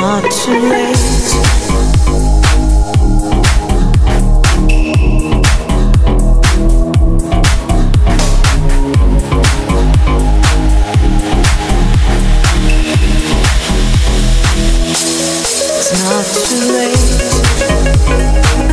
not too late. It's not too late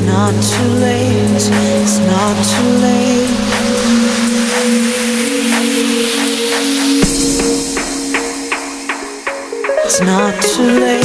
It's not too late, it's not too late. It's not too late.